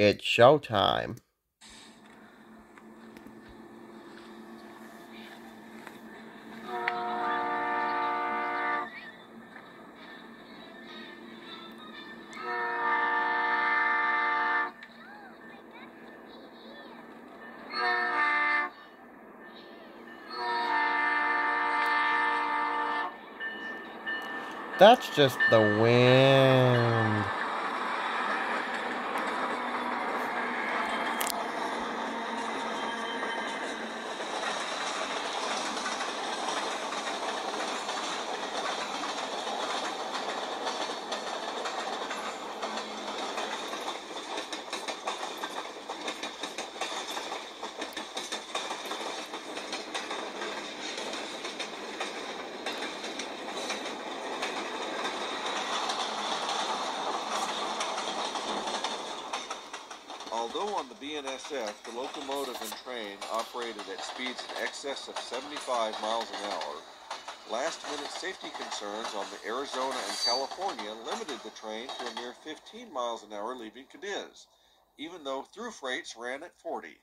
it's showtime. That's just the wind. Although on the BNSF, the locomotive and train operated at speeds in excess of 75 miles an hour, last-minute safety concerns on the Arizona and California limited the train to a mere 15 miles an hour leaving Cadiz, even though through freights ran at 40.